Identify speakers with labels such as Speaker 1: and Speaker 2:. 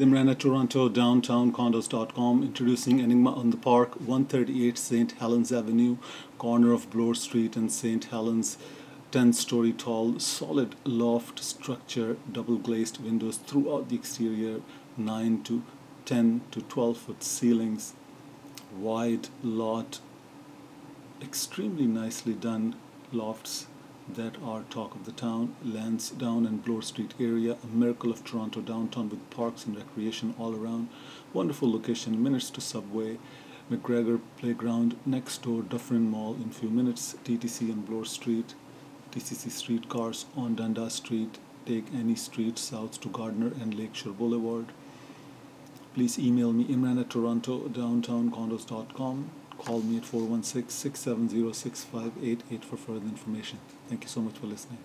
Speaker 1: Imran at Toronto, downtown condos.com, introducing Enigma on the Park, 138 St. Helens Avenue, corner of Bloor Street and St. Helens. 10 story tall, solid loft structure, double glazed windows throughout the exterior, 9 to 10 to 12 foot ceilings, wide lot, extremely nicely done lofts that are talk of the town. Lansdowne and Bloor Street area, a miracle of Toronto downtown with parks and recreation all around. Wonderful location, minutes to subway. McGregor Playground next door, Dufferin Mall in few minutes. TTC and Bloor Street, TTC streetcars on Dundas Street. Take any street south to Gardiner and Lakeshore Boulevard. Please email me imran at toronto downtown condos.com Call me at 416 670 6588 for further information. Thank you so much for listening.